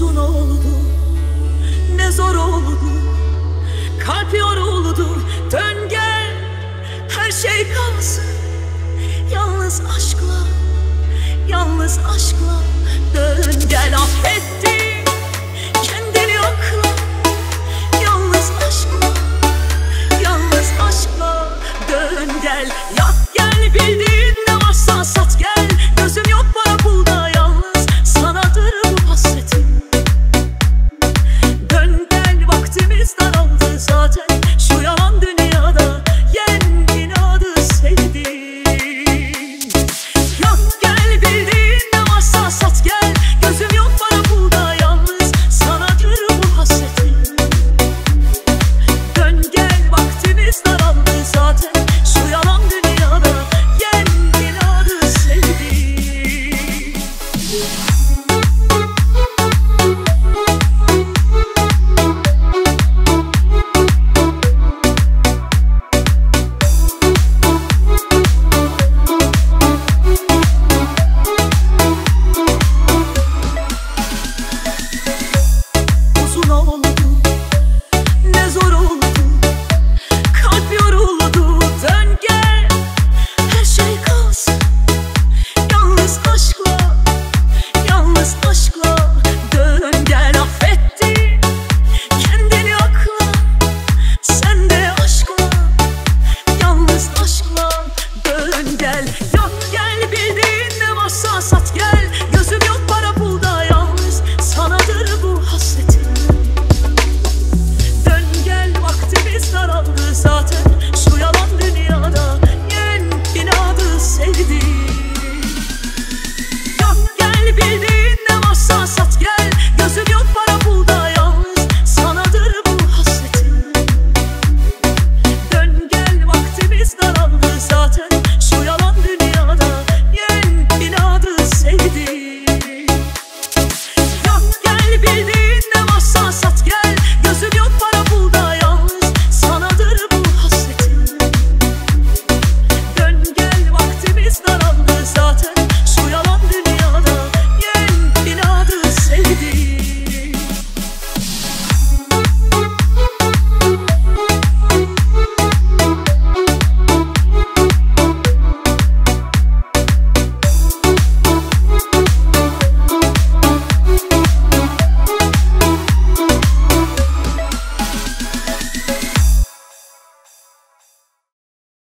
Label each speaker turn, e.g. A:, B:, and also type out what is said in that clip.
A: uzun oldu. Ne zor oldu. Kalp yoruldu. Dön gel. Her şey kalsın. Yalnız aşkla Yalnız aşkla dön. Yeah. saç good.